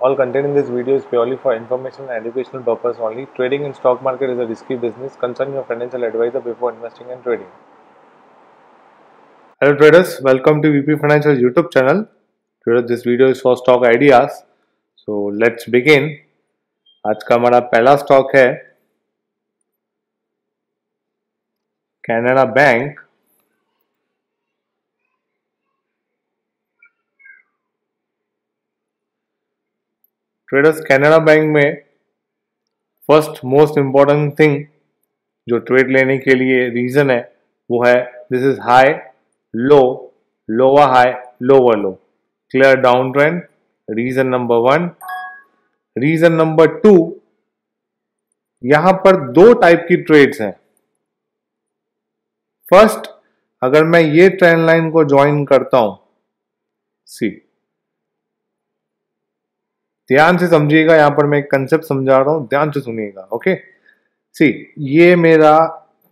All content in this video is purely for information and educational purpose only. Trading in stock market is a risky business. Consult your financial advisor before investing and trading. Hello traders, welcome to VP Financial YouTube channel. Traders, this video is for stock ideas. So let's begin. आज का हमारा पहला stock है Canara bank traders Canara Bank में first most important thing जो trade लेने के लिए रीजन है, वो है this is high low lower high lower low clear down trend reason number one reason number two यहाँ पर दो टाइप की ट्रेड्स हैं। फ़र्स्ट अगर मैं ये ट्रेंड लाइन को ज्वाइन करता हूँ सी ध्यान से समझिएगा, यहाँ पर मैं एक कंसेप्ट समझा रहा हूँ, ध्यान से सुनिएगा ओके सी ये मेरा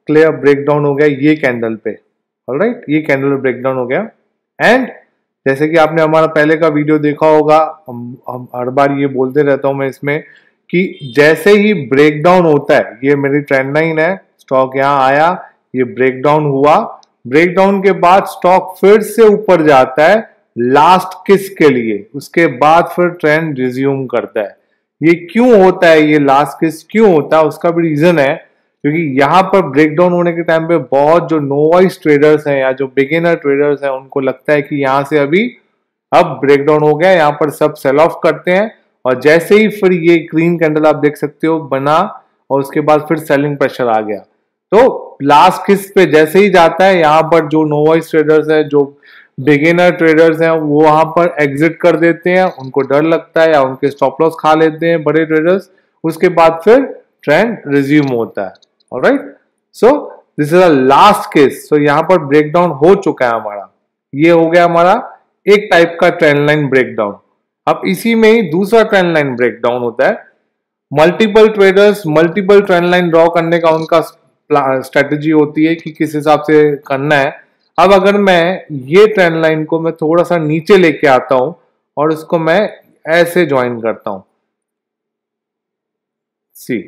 क्लियर ब्रेकडाउन हो गया ये कैंडल पे राइट? ये कैंडल ब्रेकडाउन हो गया। एंड जैसे कि आपने हमारा पहले का वीडियो देखा होगा, हम हम हर बार ये बोलते रहता हूँ मैं इसमें कि जैसे ही ब्रेकडाउन होता है, ये मेरी ट्रेंड लाइन है स्टॉक यहाँ आया, ये ब्रेकडाउन हुआ। ब्रेकडाउन के बाद स्टॉक फिर से ऊपर जाता है लास्ट किस के लिए? उसके बाद फिर ट्रेंड रिज्यूम करता है। ये क्यों होता है? ये लास्ट किस क्यों होता है? उसका भी रीजन है, क्योंकि यहाँ पर ब्रेकडाउन होने के टाइम पे बहुत जो नोवाइस ट्रेडर्स हैं या जो बिगिनर ट्रेडर्स हैं, उनको लगता है कि यहाँ से अभी अब ब्रेकडाउन हो गया यहाँ पर सब सेल ऑफ़ करते हैं। और जैसे ही फिर ये ग्रीन कैंडल आप देख सकते हो बना और उसके बाद फिर सेलिंग प्रेशर आ गया। तो लास्ट किस पे जैसे ही जाता है, यहाँ पर जो नोवाइस ट्रेडर्स है, जो बिगिनर ट्रेडर्स हैं, वो वहाँ पर एग्जिट कर देते हैं, उनको डर लगता है या उनके स्टॉप लॉस खा लेते हैं बड़े ट्रेडर्स उसके बाद फिर ट्रेंड रिज्यूम होता है right so this is a last case so यहाँ पर ब्रेकडाउन हो चुका है हमारा। ये हो गया हमारा एक टाइप का ट्रेंड लाइन ब्रेकडाउन अब इसी में ही दूसरा ट्रेंड लाइन ब्रेकडाउन होता है। Multiple traders multiple trend line draw करने का उनका स्ट्रेटेजी होती है कि किस हिसाब से करना है। अब अगर मैं ये ट्रेंड लाइन को मैं थोड़ा सा नीचे लेके आता हूँ और इसको मैं ऐसे ज्वाइन करता हूँ। सी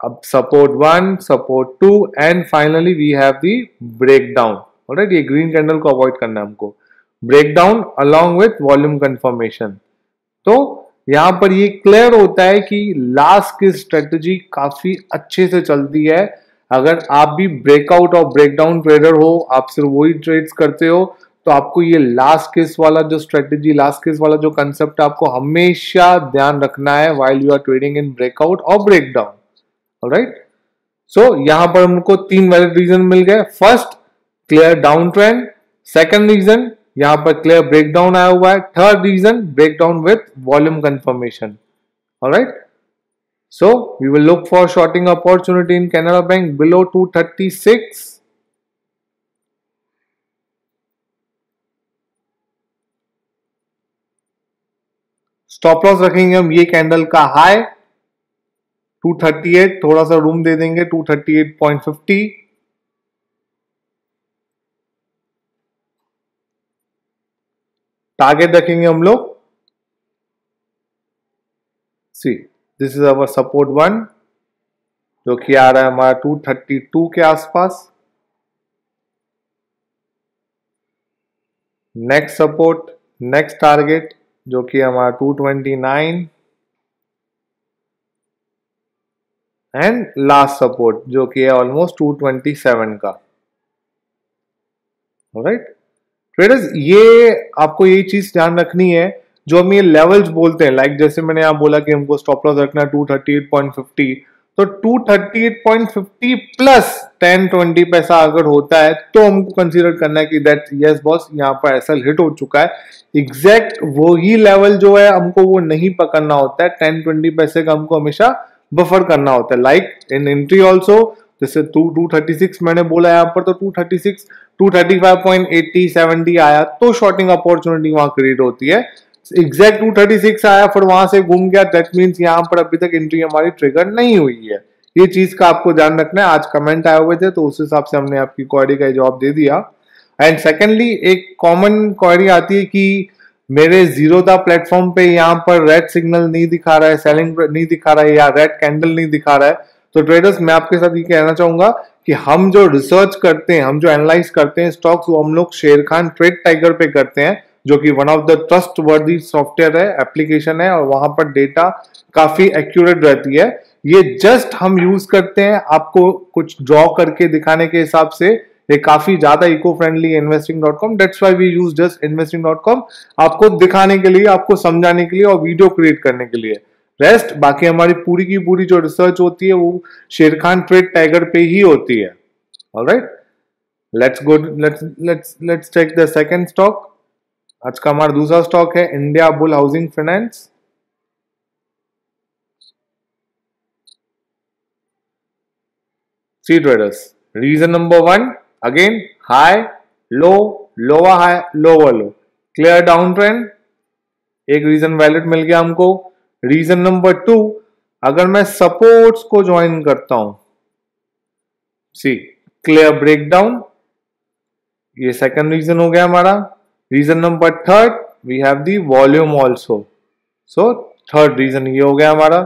अब support one support two and finally we have the break down right ये ग्रीन कैंडल को अवॉइड करना है हमको। Break down along with volume confirmation तो यहाँ पर ये क्लियर होता है कि लास्ट की स्ट्रेटजी काफ़ी अच्छे से चलती है। अगर आप भी ब्रेकआउट और ब्रेकडाउन ट्रेडर हो, आप सिर्फ़ वही ट्रेड्स करते हो तो आपको ये लास्ट केस वाला जो स्ट्रेटेजी लास्ट केस वाला जो कंसेप्ट आपको हमेशा ध्यान रखना है while you are trading in breakout और ब्रेकडाउन राइट सो यहाँ पर हमको तीन वैलिड रीजन मिल गए. First clear down trend second reason यहाँ पर क्लियर ब्रेकडाउन आया हुआ है. Third reason breakdown with volume confirmation right So we will look for shorting opportunity in Canara Bank below 236. Stop loss रखेंगे हम ये कैंडल का हाई 238 थोड़ा सा रूम दे देंगे 238.50 टारगेट रखेंगे हम लोग see this is our support one जो कि आ रहा है हमारा 232 के आसपास। नेक्स्ट सपोर्ट नेक्स्ट टारगेट जो कि हमारा 229 एंड लास्ट सपोर्ट जो कि है ऑलमोस्ट 227 का। Right right? ट्रेडर्स ये आपको ये चीज़ ध्यान रखनी है जो हम ये लेवल्स बोलते हैं लाइक like जैसे मैंने यहाँ बोला कि हमको स्टॉप लॉस रखना two thirty eight point fifty तो two thirty eight point fifty plus ten twenty पैसा अगर होता है तो हमको कंसीडर करना है कि दैट यस बॉस यहाँ पर एसएल हिट हो चुका है। एग्जैक्ट वो ही लेवल जो है, हमको वो नहीं पकड़ना होता है। टेन ट्वेंटी पैसे का हमको हमेशा बफर करना होता है। लाइक इन एंट्री ऑल्सो जैसे टू टू थर्टी सिक्स मैंने बोला यहाँ पर तो two thirty six two thirty five point eighty seventy आया तो शॉर्टिंग अपॉर्चुनिटी वहाँ क्रिएट होती है। एग्जैक्ट 236 आया, फिर वहाँ से घूम गया। दैट मीन्स यहाँ पर अभी तक एंट्री हमारी ट्रिगर नहीं हुई है। ये चीज़ का आपको ध्यान रखना है। आज कमेंट आए हुए थे तो उस हिसाब से हमने आपकी क्वारी का जवाब दे दिया। एंड सेकेंडली एक कॉमन क्वारी आती है कि मेरे ज़ीरो दा प्लेटफॉर्म पे, यहाँ पर रेड सिग्नल नहीं दिखा रहा है सेलिंग नहीं दिखा रहा है, या रेड कैंडल नहीं दिखा रहा है। तो ट्रेडर्स मैं आपके साथ ये कहना चाहूँगा कि हम जो रिसर्च करते हैं, हम जो एनालाइज करते हैं स्टॉक्स वो हम लोग शेर खान ट्रेड टाइगर पे करते हैं। जो कि one of the trustworthy software है एप्लीकेशन है, और वहाँ पर डेटा काफ़ी एक्यूरेट रहती है। ये जस्ट हम यूज़ करते हैं, आपको कुछ ड्रॉ करके दिखाने के हिसाब से। ये काफ़ी ज़्यादा eco friendly investing dot com that's why we use just investing dot com आपको दिखाने के लिए, आपको समझाने के लिए और वीडियो क्रिएट करने के लिए। रेस्ट बाकी हमारी पूरी की पूरी जो रिसर्च होती है, वो शेर खान ट्रेड टाइगर पे ही होती है। Alright let's go let's let's let's check the second stock आज का हमारा दूसरा स्टॉक है India Bull Housing Finance see traders reason number one again high low lower high lower low clear down trend एक रीजन वैलिड मिल गया हमको. Reason number two अगर मैं सपोर्ट्स को ज्वाइन करता हूँ सी क्लियर ब्रेकडाउन ये सेकंड रीजन हो गया हमारा. Reason number third we have the volume also so third reason ये हो गया हमारा।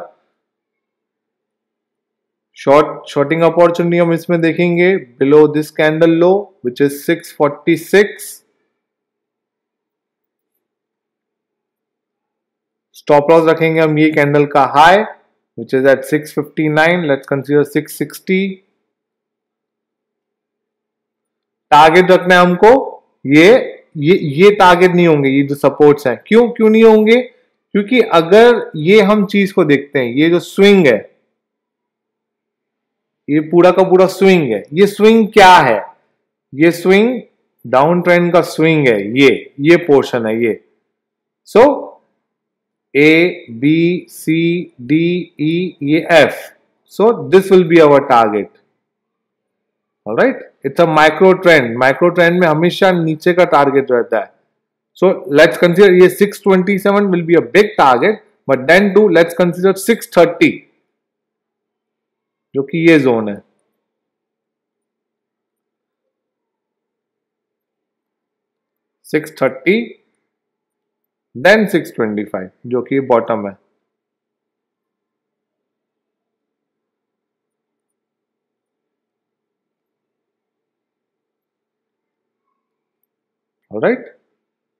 शॉर्ट शॉर्टिंग अपॉर्चुनिटी हम इसमें देखेंगे। Below this candle low which is 646 stop loss रखेंगे हम ये कैंडल का high which is at 659 let's consider 660 target रखना है हमको। ये ये ये टारगेट नहीं होंगे, ये जो सपोर्ट्स हैं। क्यों क्यों नहीं होंगे? क्योंकि अगर ये हम चीज़ को देखते हैं, ये जो स्विंग है, ये पूरा का पूरा स्विंग है। ये स्विंग क्या है? ये स्विंग डाउन ट्रेंड का स्विंग है, ये ये पोर्शन है, ये। सो A B C D E ये F so this will be our target right it's a micro trend micro trend में हमेशा नीचे का टारगेट रहता है। सो लेट्स कंसीडर ये 627 will be a big target but then to let's consider 630 जो कि ये जोन है। Six thirty then six twenty five जो कि बॉटम है। राइट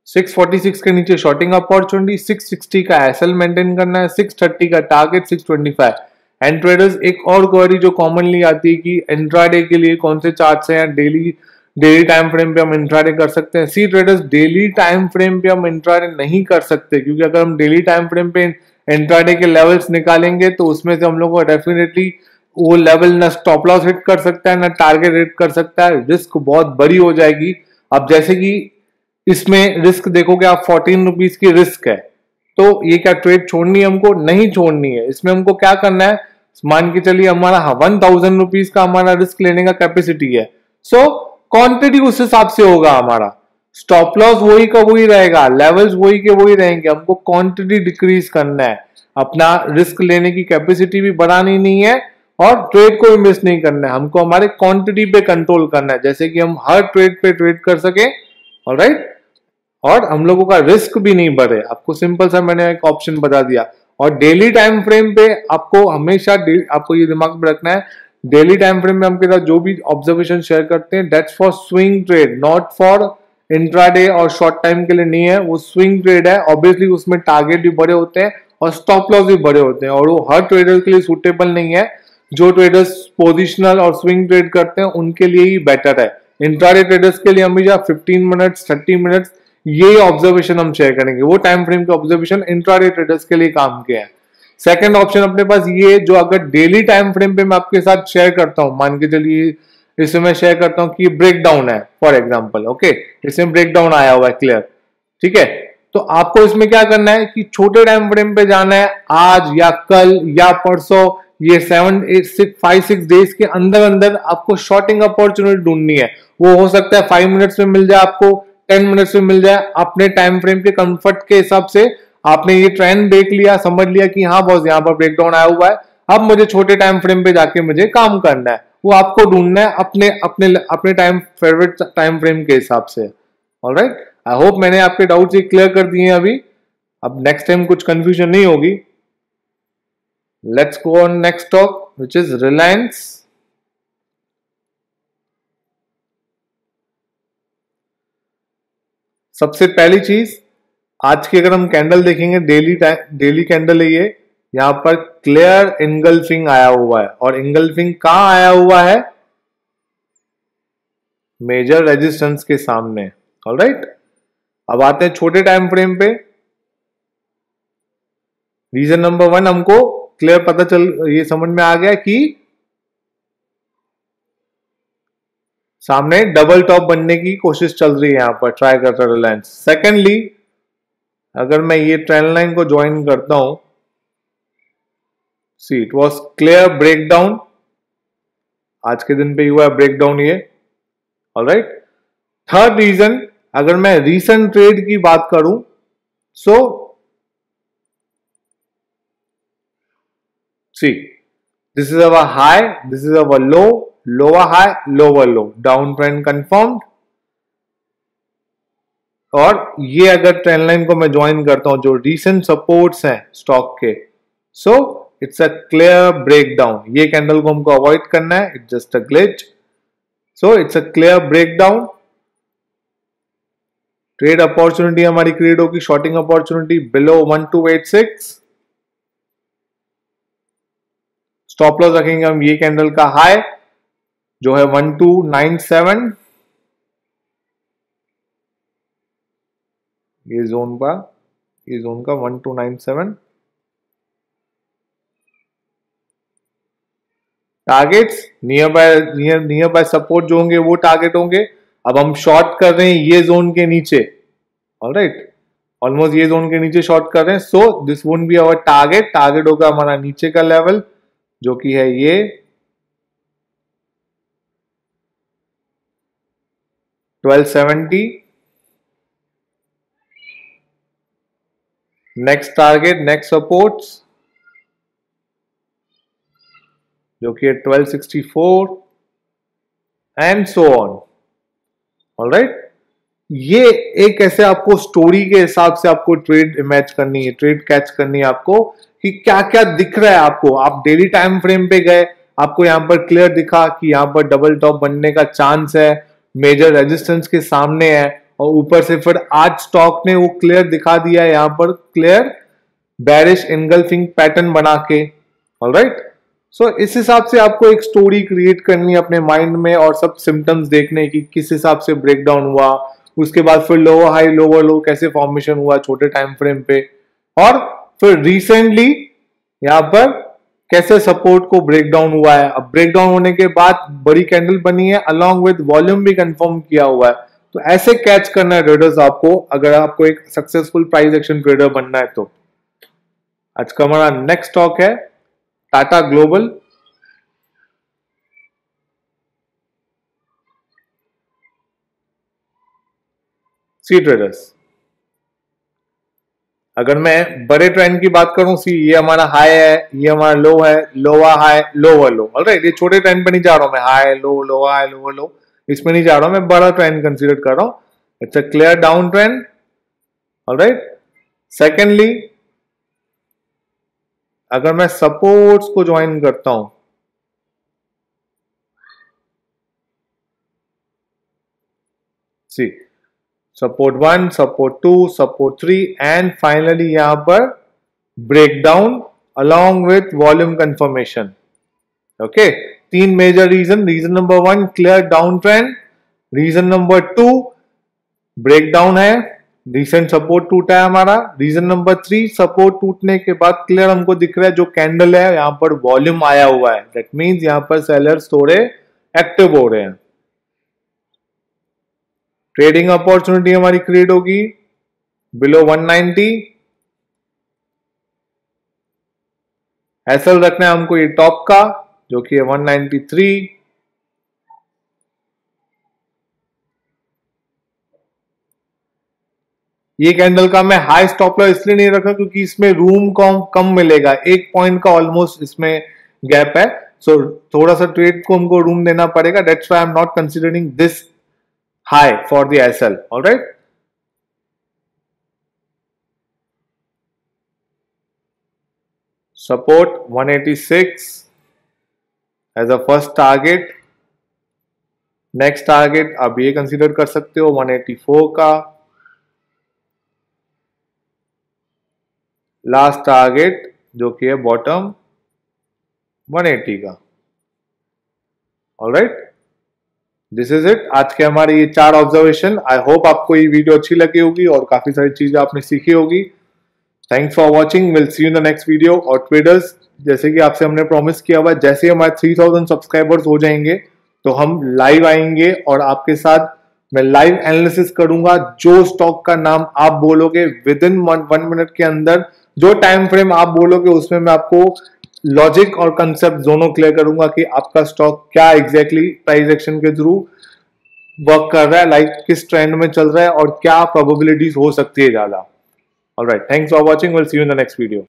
646 के नीचे शॉर्टिंग अपॉर्चुनिटी 660 का एसएल मेंटेन करना है 630 का टारगेट 625 एंड ट्रेडर्स एक और क्वेरी जो कॉमनली आती है कि इंट्राडे के लिए कौन से चार्ट्स हैं? डेली डेली टाइम फ्रेम पे हम इंट्राडे कर सकते हैं। See traders daily time frame पे हम इंट्राडे नहीं कर सकते, क्योंकि अगर हम डेली टाइम फ्रेम पे इंट्राडे के लेवल्स निकालेंगे तो उसमें से हम लोग को डेफिनेटली वो लेवल ना स्टॉप लॉस हिट कर सकता है, ना टारगेट हिट कर सकता है। रिस्क बहुत बड़ी हो जाएगी। अब जैसे कि इसमें रिस्क देखोगे आप फोर्टीन रुपीज़ की रिस्क है। तो ये क्या ट्रेड छोड़नी है हमको? नहीं छोड़नी है। इसमें हमको क्या करना है? मान के चलिए हमारा वन थाउज़ेंड रुपीज़ का हमारा रिस्क लेने का कैपेसिटी है। सो so, क्वांटिटी उस हिसाब से होगा हमारा। स्टॉप लॉस वही का वही रहेगा। लेवल्स वही के वही रहेंगे। हमको क्वांटिटी डिक्रीज करना है। अपना रिस्क लेने की कैपेसिटी भी बढ़ानी नहीं है और ट्रेड को भी मिस नहीं करना है। हमको हमारे क्वांटिटी पे कंट्रोल करना है। जैसे कि हम हर ट्रेड पे ट्रेड कर सके। और राइट और हम लोगों का रिस्क भी नहीं बढ़े। आपको सिंपल सा मैंने एक ऑप्शन बता दिया। और डेली टाइम फ्रेम पे आपको हमेशा आपको ये दिमाग में रखना है डेली टाइम फ्रेम में हम साथ जो भी ऑब्जर्वेशन शेयर करते हैं that's for swing trade not for intraday और शॉर्ट टाइम के लिए नहीं है। वो स्विंग ट्रेड है। ऑब्वियसली उसमें टारगेट भी बड़े होते हैं और स्टॉप लॉस भी बड़े होते हैं। और वो हर ट्रेडर के लिए सुटेबल नहीं है। जो ट्रेडर्स पोजिशनल और स्विंग ट्रेड करते हैं, उनके लिए ही बेटर है। इंट्राडे ट्रेडर्स के लिए हमेशा 15 मिनट्स 30 मिनट्स ये ऑब्जर्वेशन हम शेयर करेंगे। वो टाइम फ्रेम के ऑब्जर्वेशन इंट्राडे ट्रेडर्स के लिए काम के हैं। सेकंड ऑप्शन अपने पास ये जो अगर डेली टाइम फ्रेम पे मैं आपके साथ शेयर करता हूँ, मान के चलिए इसमें मैं शेयर करता हूँ कि ब्रेक डाउन है फॉर एग्ज़ाम्पल ओके इसमें ब्रेक डाउन आया हुआ है क्लियर ठीक है? तो आपको इसमें क्या करना है कि छोटे टाइम फ्रेम पे जाना है, आज या कल या परसों, ये seven eight six five six days के अंदर अंदर आपको शॉर्टिंग अपॉर्चुनिटी ढूंढनी है। वो हो सकता है फाइव मिनट्स में मिल जाए आपको टेन मिनट्स में मिल जाए, अपने टाइम फ्रेम के कंफर्ट के हिसाब से आपने ये ट्रेंड देख लिया, समझ लिया कि हाँ बॉस यहाँ पर ब्रेकडाउन आया हुआ है। अब मुझे छोटे टाइम फ्रेम पे जाके मुझे काम करना है। वो आपको ढूंढना है अपने अपने अपने टाइम फेवरेट टाइम फ्रेम के हिसाब से। ऑलराइट आई होप मैंने आपके डाउट्स ये क्लियर कर दिए अभी। अब नेक्स्ट टाइम कुछ कंफ्यूजन नहीं होगी। Let's go on next talk which is Reliance सबसे पहली चीज़, आज की अगर हम कैंडल देखेंगे डेली डेली कैंडल है ये, यहाँ पर क्लियर इंगल्फिंग आया हुआ है। और इंगल्फिंग कहाँ आया हुआ है? मेजर रेजिस्टेंस के सामने। ऑल राइट अब आते हैं छोटे टाइम फ्रेम पे। रीजन नंबर वन हमको क्लियर पता चल, ये समझ में आ गया कि सामने डबल टॉप बनने की कोशिश चल रही है यहाँ पर ट्राई करता है रिलायंस सेकेंडली अगर मैं ये ट्रेंड लाइन को ज्वाइन करता हूँ see it was clear breakdown आज के दिन पे हुआ है ब्रेकडाउन ये। ऑल राइट थर्ड रीजन अगर मैं रीसेंट ट्रेड की बात करूँ so see this is our high this is our low lower high lower low down trend confirmed और ये अगर ट्रेंड लाइन को मैं ज्वाइन करता हूँ, जो रीसेंट सपोर्ट्स हैं स्टॉक के so it's a clear break down ये कैंडल को हमको अवॉइड करना है it's just a glitch so it's a clear break down trade opportunity हमारी क्रिएट होगी shorting opportunity below one two eight six stop loss रखेंगे हम, ये कैंडल का हाई जो है वन टू नाइन सेवन ये जोन का, ये जोन का one two nine seven targets nearby near nearby support जो होंगे वो टारगेट होंगे। अब हम शॉर्ट कर रहे हैं ये जोन के नीचे। ऑल राइट ऑलमोस्ट ये जोन के नीचे शॉर्ट कर रहे हैं। So this would be our target target होगा हमारा नीचे का लेवल जो कि है ये। Twelve seventy next target next supports जो कि है 1264 and so on all right ये एक ऐसे आपको स्टोरी के हिसाब से आपको ट्रेड इमेज करनी है ट्रेड कैच करनी है आपको कि क्या क्या दिख रहा है आपको। आप डेली टाइम फ्रेम पे गए, आपको यहाँ पर क्लियर दिखा कि यहाँ पर डबल टॉप बनने का चांस है। मेजर रेजिस्टेंस के सामने है और ऊपर से फिर आज स्टॉक ने वो क्लियर दिखा दिया है यहाँ पर क्लियर बैरिश इनगल्फिंग पैटर्न बना के ऑल राइट सो इस हिसाब से आपको एक स्टोरी क्रिएट करनी है अपने माइंड में और सब सिम्टम्स देखने की, किस हिसाब से ब्रेकडाउन हुआ, उसके बाद फिर लोअर हाई लोअर लो कैसे फॉर्मेशन हुआ, छोटे टाइम फ्रेम पे। और फिर रिसेंटली यहाँ पर कैसे सपोर्ट को ब्रेकडाउन हुआ है? अब ब्रेकडाउन होने के बाद बड़ी कैंडल बनी है अलॉन्ग विद वॉल्यूम भी कंफर्म किया हुआ है। तो ऐसे कैच करना है ट्रेडर्स आपको, अगर आपको एक सक्सेसफुल प्राइस एक्शन ट्रेडर बनना है तो। आज का हमारा नेक्स्ट स्टॉक है टाटा ग्लोबल सी ट्रेडर्स अगर मैं बड़े ट्रेंड की बात करूँ सी ये हमारा हाई है, ये हमारा लो है lower high lower low right ये छोटे ट्रेंड पे नहीं जा रहा हूँ मैं high low low high lower low इसमें नहीं जा रहा हूँ मैं, बड़ा ट्रेंड कंसीडर कर रहा हूँ। It's a clear down trend right secondly अगर मैं सपोर्ट्स को ज्वाइन करता हूँ see support one support two support three and finally यहाँ पर break down along with volume confirmation okay तीन major reason reason number one clear down trend reason number two break down है recent support टूटा है हमारा. Reason number three support टूटने के बाद क्लियर हमको दिख रहा है जो कैंडल है, यहाँ पर वॉल्यूम आया हुआ है. दैट मीन्स यहाँ पर सेलर्स थोड़े एक्टिव हो रहे हैं. ट्रेडिंग अपॉर्चुनिटी हमारी क्रिएट होगी। बिलो 190 एसएल रखना है हमको ये टॉप का जो कि है 193 ये कैंडल का मैं हाई स्टॉप लॉस इसलिए नहीं रखा क्योंकि इसमें रूम कम कम मिलेगा। एक पॉइंट का ऑलमोस्ट इसमें गैप है। सो so, थोड़ा सा ट्रेड को हमको रूम देना पड़ेगा। That's why I am not considering this high for the SL. All right. Support 186 as a first target next target आप ये कंसीडर कर सकते हो 184 का लास्ट टारगेट जो कि है बॉटम 180 का alright right? This is it आज के हमारे ये चार ऑब्जर्वेशन आई होप आपको ये वीडियो अच्छी लगी होगी और काफ़ी सारी चीज़ें आपने सीखी होगी. Thanks for watching will see in the next video और ट्विटर्स जैसे कि आपसे हमने प्रॉमिस किया हुआ जैसे हमारे थ्री थाउज़ेंड सब्सक्राइबर्स हो जाएँगे तो हम लाइव आएँगे और आपके साथ मैं लाइव एनालिसिस करूँगा जो स्टॉक का नाम आप बोलोगे विद इन वन मिनट के अंदर, जो टाइम फ्रेम आप बोलोगे, उसमें मैं आपको लॉजिक और कंसेप्ट दोनों क्लियर करूँगा कि आपका स्टॉक क्या एग्जैक्टली प्राइस एक्शन के थ्रू वर्क कर रहा है लाइक किस ट्रेंड में चल रहा है और क्या प्रोबेबिलिटीज हो सकती है ज़्यादा। Alright thanks for watching will see you in the next video